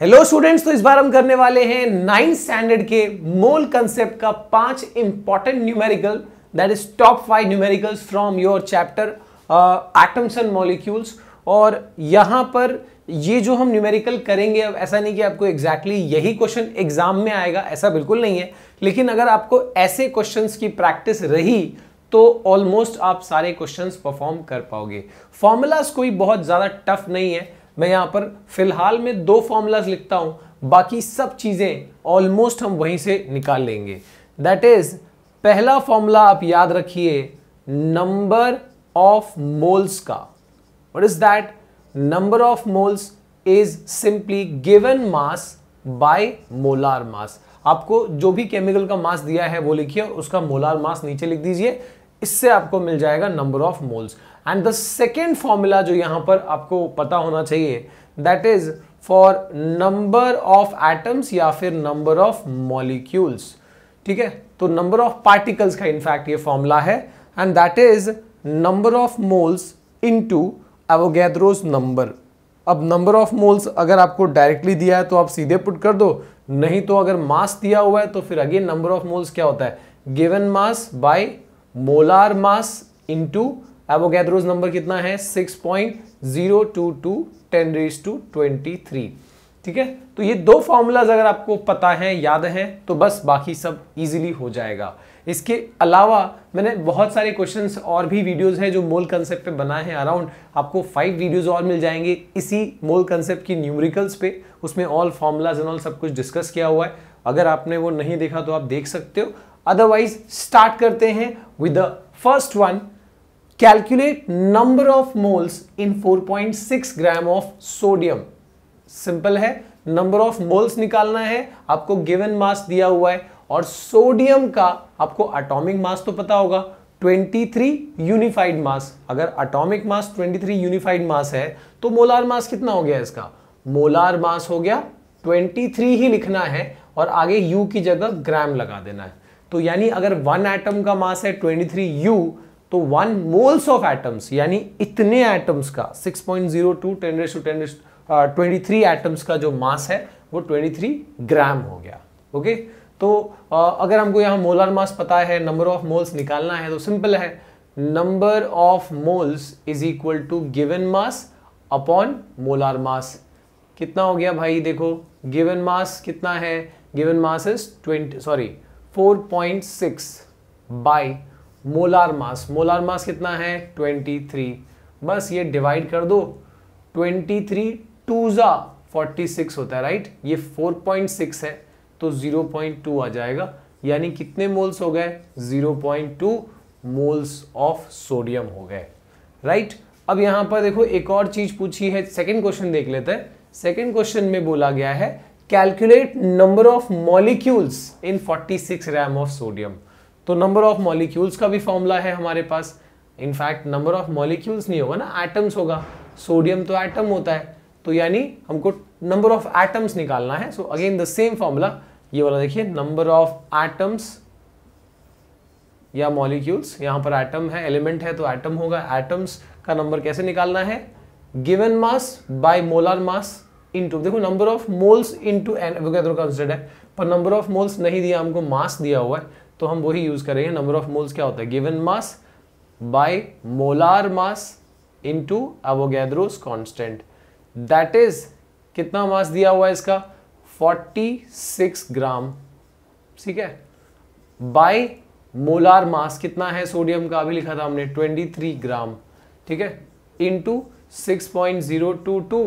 Hello students तो इस बार हम करने वाले हैं नाइन्थ स्टैंडर्ड के मोल कंसेप्ट का पाँच important numerical that is top five numericals from your chapter atoms and molecules और यहाँ पर ये जो हम न्यूमेरिकल करेंगे, अब ऐसा नहीं कि आपको एग्जैक्टली exactly यही क्वेश्चन एग्ज़ाम में आएगा, ऐसा बिल्कुल नहीं है। लेकिन अगर आपको ऐसे क्वेश्चंस की प्रैक्टिस रही तो ऑलमोस्ट आप सारे क्वेश्चंस परफॉर्म कर पाओगे। फॉर्मूलाज कोई बहुत ज़्यादा टफ नहीं है। मैं यहाँ पर फ़िलहाल में दो फॉर्मूलाज लिखता हूँ, बाकी सब चीज़ें ऑलमोस्ट हम वहीं से निकाल लेंगे। दैट इज़ पहला फॉर्मूला आप याद रखिए नंबर ऑफ़ मोल्स का। What is that number of moles is simply given mass by molar mass आपको जो भी केमिकल का मास दिया है वो लिखिए, उसका मोलार मास नीचे लिख दीजिए। इससे आपको मिल जाएगा number of moles and the second formula जो यहाँ पर आपको पता होना चाहिए that is for number of atoms या फिर नंबर ऑफ़ मॉलिक्यूल्स ठीक है? तो नंबर ऑफ़ पार्टिकल्स का इनफैक्ट ये फॉर्मूला है and that is number of moles into Avogadro's number अब नंबर ऑफ़ मोल्स अगर आपको डायरेक्टली दिया है तो आप सीधे पुट कर दो, नहीं तो अगर मास दिया हुआ है तो फिर अगेन नंबर ऑफ़ मोल्स क्या होता है? Given mass by molar mass into Avogadro's number कितना है? 6.022 10 रेज टू 23 ठीक है? तो ये दो फॉर्मूलाज अगर आपको पता है, याद है तो बस बाकी सब इजीली हो जाएगा। इसके अलावा मैंने बहुत सारे क्वेश्चंस और भी वीडियोस हैं जो मोल कंसेप्ट पे बनाए हैं अराउंड आपको फाइव वीडियोस और मिल जाएँगे इसी मोल कंसेप्ट की न्यूमरिकल्स पे। उसमें ऑल फॉर्मूलाज एंड ऑल सब कुछ डिस्कस किया हुआ है। अगर आपने वो नहीं देखा तो आप देख सकते हो। अदरवाइज़ स्टार्ट करते हैं with the first one calculate number of moles in 4.6 gram of sodium simple है. नंबर ऑफ़ मोल्स निकालना है. आपको गिवन मास दिया हुआ है. और सोडियम का आपको एटॉमिक मास तो पता होगा. 23 यूनिफाइड मास अगर एटॉमिक मास 23 यूनिफाइड मास है तो मोलार मास कितना हो गया इसका? मोलार मास हो गया 23 ही लिखना है और आगे यू की जगह ग्राम लगा देना है. तो यानी अगर वन एटम का मास है 23 यू तो वन मोल्स ऑफ़ एटम्स यानी इतने एटम्स का 6.02 10 टू 10 23 एटम्स का जो मास है, वो 23 ग्राम हो गया ओके? तो अगर हमको यहाँ मोलर मास पता है नंबर ऑफ़ मोल्स निकालना है तो सिंपल है। Number of moles is equal to given mass upon molar mass कितना हो गया भाई, देखो गिवन मास कितना है? Given mass is twenty sorry 4.6 by molar mass. Molar mass कितना है? 23 बस ये डिवाइड कर दो। 23 टू जा 46 होता है राइट ये 4.6 है तो 0.2 आ जाएगा। यानी कितने मोल्स हो गए? 0.2 मोल्स ऑफ़ सोडियम हो गए राइट अब यहाँ पर देखो, एक और चीज़ पूछी है। सेकंड क्वेश्चन देख लेते हैं। सेकंड क्वेश्चन में बोला गया है calculate number of molecules in 46 gram of sodium तो नंबर ऑफ़ मॉलिक्यूल्स का भी फॉर्मूला है हमारे पास। In fact number of molecules नहीं होगा ना एटम्स होगा। सोडियम तो एटम होता है। तो यानी हमको नंबर ऑफ़ एटम्स निकालना है। So again the same formula ये वाला देखिए नंबर ऑफ़ एटम्स या मॉलिक्यूल्स यहाँ पर एटम है एलिमेंट है तो एटम होगा। एटम्स का नंबर कैसे निकालना है? Given mass by molar mass into देखो number of moles into Avogadro considered है, पर नंबर ऑफ़ मोल्स नहीं दिया, हमको मास दिया हुआ है तो हम वही यूज़ करेंगे नंबर ऑफ़ मोल्स क्या होता है? Given mass by molar mass into Avogadro's constant that is कितना मास दिया हुआ है इसका? 46 ग्राम ठीक है? बाय मोलार मास कितना है? सोडियम का अभी लिखा था हमने 23 ग्राम ठीक है? Into six point zero two two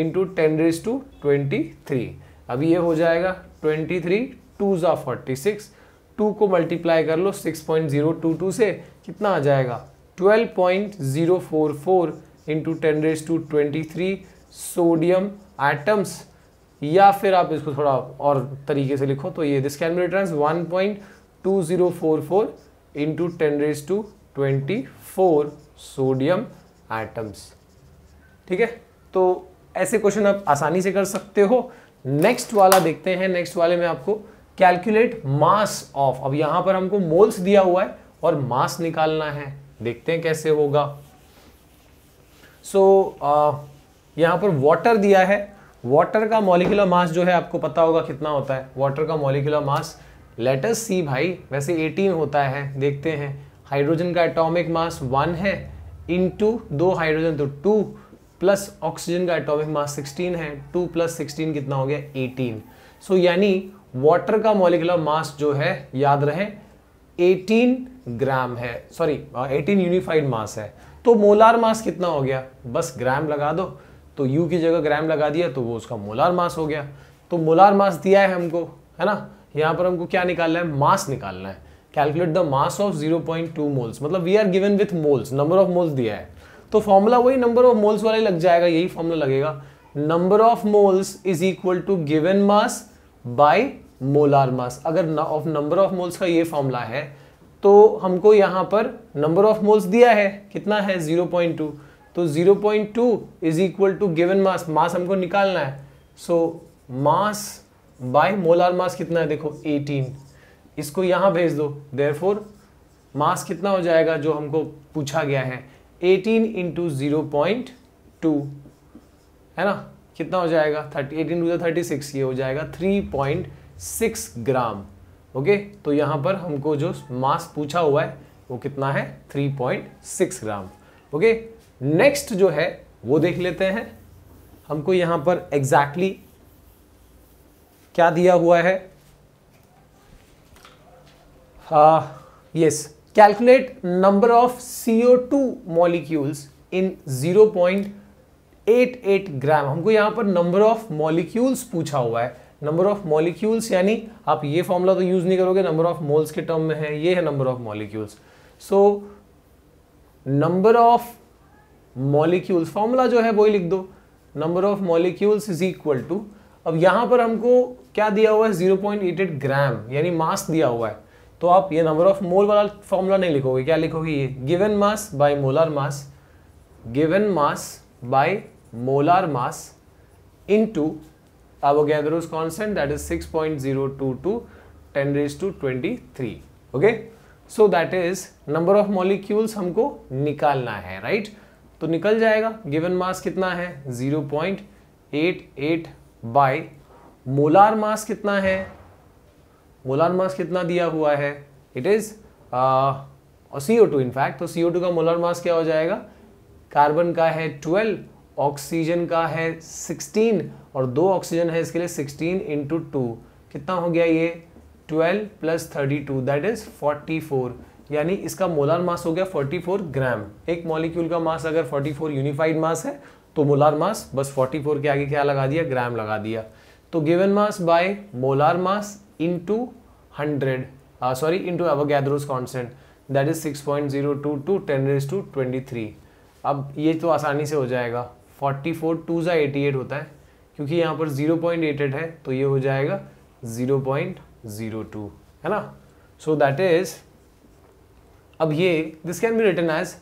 into ten raise to twenty three अभी ये हो जाएगा ट्वेंटी थ्री टू ज़ा फोर्टी सिक्स टू को मल्टीप्लाई कर लो six point zero two two से, कितना आ जाएगा? Twelve point zero four four into ten raise to twenty three sodium atoms या फिर आप इसको थोड़ा और तरीके से लिखो तो ये this can be written one point two zero four four into ten raise to twenty four sodium atoms ठीक है? तो ऐसे क्वेश्चन आप आसानी से कर सकते हो। नेक्स्ट वाला देखते हैं। नेक्स्ट वाले में आपको कैलकुलेट मास ऑफ़ अब यहाँ पर हमको मोल्स दिया हुआ है और मास निकालना है। देखते हैं कैसे होगा। सो so, यहाँ पर वाटर दिया है। वाटर का मॉलिकुलर मास जो है आपको पता होगा कितना होता है। वाटर का मॉलिकुलर मास लेटस सी भाई वैसे 18 होता है। देखते हैं। हाइड्रोजन का एटॉमिक मास वन है। इनटू दो हाइड्रोजन तो टू प्लस ऑक्सीजन का एटॉमिक मास 16 है टू प्लस सिक्सटीन कितना हो गया? 18 सो so, यानी वाटर का मॉलिकुलर मास जो है याद रहे 18 ग्राम है सॉरी 18 यूनिफाइड मास है. तो मोलार मास कितना हो गया? बस ग्राम लगा दो. तो यू की जगह ग्राम लगा दिया तो वो उसका मोलार मास हो गया. तो मोलार मास दिया है हमको है ना? यहाँ पर हमको क्या निकालना है? मास निकालना है. Calculate the mass of 0.2 moles मतलब we are given with moles number of moles दिया है. तो फॉर्मूला वही नंबर ऑफ़ मोल्स वाला ही लग जाएगा, यही फॉर्मूला लगेगा। Number of moles is equal to given mass by molar mass अगर ऑफ़ नंबर ऑफ़ मोल्स का ये फॉर्मूला है तो हमको यहाँ पर नंबर ऑफ़ मोल्स दिया है। कितना है? 0.2 तो 0.2 is equal to given mass mass हमको निकालना है। सो मास बाय मोलार मास कितना है? देखो 18 इसको यहाँ भेज दो। देयरफॉर मास कितना हो जाएगा जो हमको पूछा गया है? 18 इंटू ज़ीरो पॉइंट टू है ना? कितना हो जाएगा? Thirty eighteen two thirty six ये हो जाएगा three point six gram okay तो यहाँ पर हमको जो मास पूछा हुआ है, वो कितना है? Three point six gram okay next जो है, वो देख लेते हैं। हमको यहाँ पर एग्जैक्टली exactly क्या दिया हुआ है? Yes calculate number of CO two molecules in 0.88 gram हमको यहाँ पर नंबर ऑफ़ मॉलिक्यूल्स पूछा हुआ है। नंबर ऑफ़ मॉलिक्यूल्स यानी आप ये फॉर्मूला तो यूज़ नहीं करोगे नंबर ऑफ़ मोल्स के टर्म में है, ये है number of molecules so number of molecules formula जो है वही लिख दो। Number of molecules is equal to अब यहाँ पर हमको क्या दिया हुआ है? 0.88 ग्राम यानी मास दिया हुआ है। तो आप ये नंबर ऑफ़ मोल वाला फॉर्मूला नहीं लिखोगे। क्या लिखोगे ये? Given mass by molar mass given mass by molar mass into Avogadro's constant, that is 6.022 10 raised to 23 okay? So that is number of molecules हमको निकालना है राइट right? तो निकल जाएगा। गिवन मास कितना है? 0.88 बाय मोलार मास कितना है? मोलार मास कितना दिया हुआ है? It is C O two in fact तो सी ओ टू का मोलार मास क्या हो जाएगा? कार्बन का है 12 ऑक्सीजन का है 16 और दो ऑक्सीजन है इसके लिए 16 इंटू टू कितना हो गया ये? 12 plus thirty two that is 44 यानी इसका मोलार मास हो गया 44 ग्राम एक मॉलिक्यूल का मास अगर 44 यूनिफाइड मास है तो मोलार मास बस 44 के आगे क्या लगा दिया? ग्राम लगा दिया. तो given mass by molar mass into hundred sorry into Avogadro's constant that is six point zero two two ten raise to twenty three अब ये तो आसानी से हो जाएगा। फोर्टी फोर टू ज़ा एटी एट होता है। क्योंकि यहाँ पर ज़ीरो पॉइंट एट एट है तो ये हो जाएगा ज़ीरो पॉइंट ज़ीरो टू है ना? सो दैट इज़ अब ये this can be written as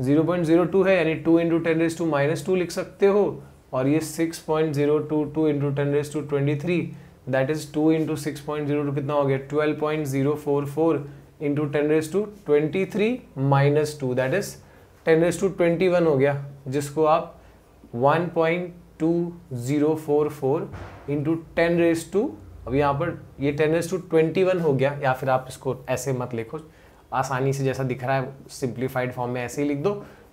zero point zero two है, यानी two into ten raise to minus two लिख सकते हो। और ये six point zero two two into ten raise to twenty three that is two into six point zero two कितना हो गया? Twelve point zero four four into ten raise to twenty three minus two that is ten raise to twenty one हो गया, जिसको आप one point two zero four four into ten raise to अब यहाँ पर ये ten raise to twenty one हो गया, या फिर आप इसको ऐसे मत लिखो। आसानी से जैसा दिख रहा है सिंप्लीफाइड फॉर्म में ऐसे ही लिख दो।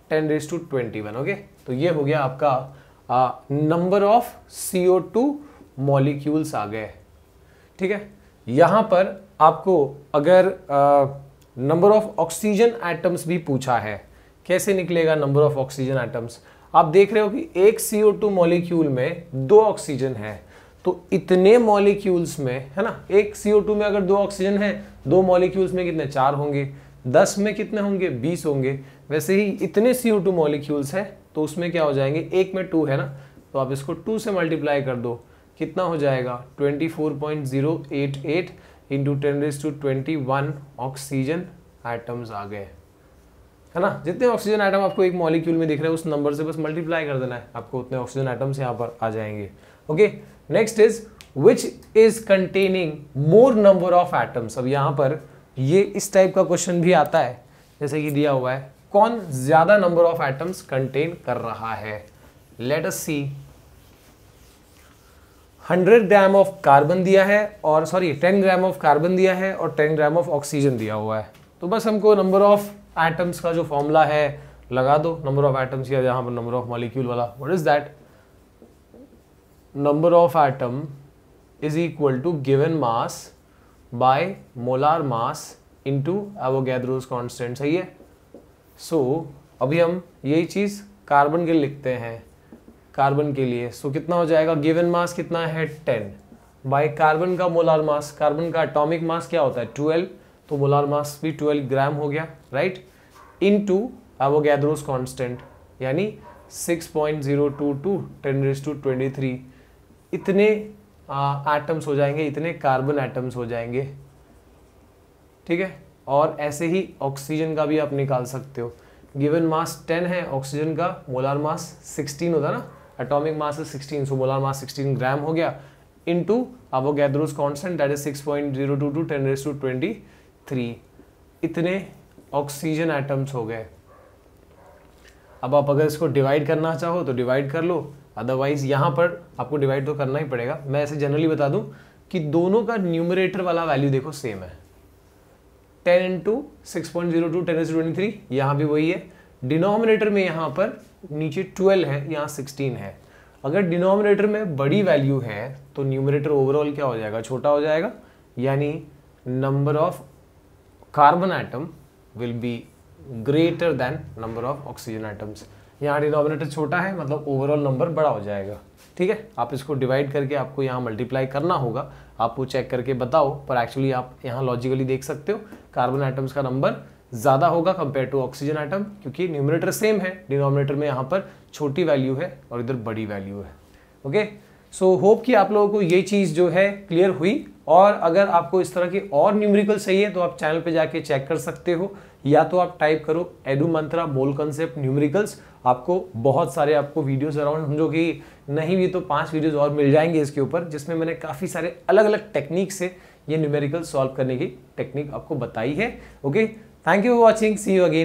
Ten raise to twenty one okay तो ये हो गया आपका number of C O two molecules आ गए ठीक है? यहाँ पर आपको अगर नंबर ऑफ़ ऑक्सीजन एटम्स भी पूछा है, कैसे निकलेगा नंबर ऑफ़ ऑक्सीजन एटम्स आप देख रहे हो कि एक CO2 मॉलिक्यूल में दो ऑक्सीजन है। तो इतने मॉलिक्यूल्स में, है ना? एक CO2 में अगर दो ऑक्सीजन है, दो मॉलिक्यूल्स में कितने? चार होंगे। दस में कितने होंगे? बीस होंगे। वैसे ही इतने CO2 मॉलिक्यूल्स है तो उसमें क्या हो जाएँगे? एक में टू है ना? तो आप इसको टू से मल्टीप्लाई कर दो। कितना हो जाएगा? 24.088 into ten raise to twenty one oxygen atoms आ गए। है ना? जितने ऑक्सीजन आइटम आपको एक मॉलिक्यूल में दिख रहे हैं, उस नंबर से बस मल्टीप्लाई कर देना है। आपको उतने ऑक्सीजन आइटम्स यहाँ पर आ जाएँगे। Okay next is which is containing more number of atoms अब यहाँ पर ये इस टाइप का क्वेश्चन भी आता है। जैसे कि दिया हुआ है, कौन ज़्यादा नंबर ऑफ़ एटम्स कंटेन कर रहा है? Let us see 100 gram of carbon दिया है और सॉरी 10 ग्राम ऑफ़ कार्बन दिया है और 10 ग्राम ऑफ़ ऑक्सीजन दिया हुआ है। तो बस हमको नंबर ऑफ़ एटम्स का जो फॉर्मूला है लगा दो। नंबर ऑफ़ एटम्स या जहाँ पर नंबर ऑफ़ मॉलिक्यूल वाला। What is that number of atom is equal to given mass by molar mass into Avogadro's constant सही है? सो so, अभी हम यही चीज़ कार्बन के लिखते हैं। कार्बन के लिए। सो so, कितना हो जाएगा? गिवन मास कितना है? टेन बाय कार्बन का मोलार मास कार्बन का एटॉमिक मास क्या होता है? ट्वेल्व तो मोलार मास भी ट्वेल्व ग्राम हो गया right into Avogadro's constant यानी 6.022 10 रेज टू 23 इतने एटम्स हो जाएँगे इतने कार्बन एटम्स हो जाएँगे। ठीक है? और ऐसे ही ऑक्सीजन का भी आप निकाल सकते हो। गिवन मास 10 है ऑक्सीजन का मोलार मास 16 होता ना? एटॉमिक मास है 16 सो मोलार मास 16 ग्राम हो गया into Avogadro's constant that is 6.022 10 raise to 23 इतने ऑक्सीजन एटम्स हो गए। अब आप अगर इसको डिवाइड करना चाहो तो डिवाइड कर लो अदरवाइज़ यहाँ पर आपको डिवाइड तो करना ही पड़ेगा। मैं ऐसे जनरली बता दूँ कि दोनों का न्यूमरेटर वाला वैल्यू देखो सेम है। Ten into six point zero two ten twenty three यहाँ भी वही है। डिनोमिनेटर में यहाँ पर नीचे ट्वेल्व है, यहाँ सिक्सटीन है। अगर डिनोमिनेटर में बड़ी वैल्यू है तो न्यूमरेटर ओवरऑल क्या हो जाएगा? छोटा हो जाएगा। यानी number of carbon atom will be greater than number of oxygen atoms यहाँ डिनोमिनेटर छोटा है मतलब ओवरऑल नंबर बड़ा हो जाएगा। ठीक है? आप इसको डिवाइड करके आपको यहाँ मल्टीप्लाई करना होगा। आपको चेक करके बताओ, पर एक्चुअली आप यहाँ लॉजिकली देख सकते हो कार्बन एटम्स का नंबर ज़्यादा होगा कंपेयर टू ऑक्सीजन आइटम क्योंकि न्यूमिनेटर सेम है डिनोमिनेटर में यहाँ पर छोटी वैल्यू है और इधर बड़ी वैल्यू है। ओके सो होप कि आप लोगों को ये चीज़ जो है क्लियर हुई। और अगर आपको इस तरह की और न्यूमेरिकल चाहिए तो आप चैनल पे जाके चेक कर सकते हो। या तो आप टाइप करो Edu Mantra mole concept numericals आपको बहुत सारे आपको वीडियोस अराउंड समझो कि नहीं भी तो पाँच वीडियोस और मिल जाएँगे इसके ऊपर, जिसमें मैंने काफ़ी सारे अलग अलग टेक्निक से ये न्यूमेरिकल सॉल्व करने की टेक्निक आपको बताई है। Okay thank you for watching see you again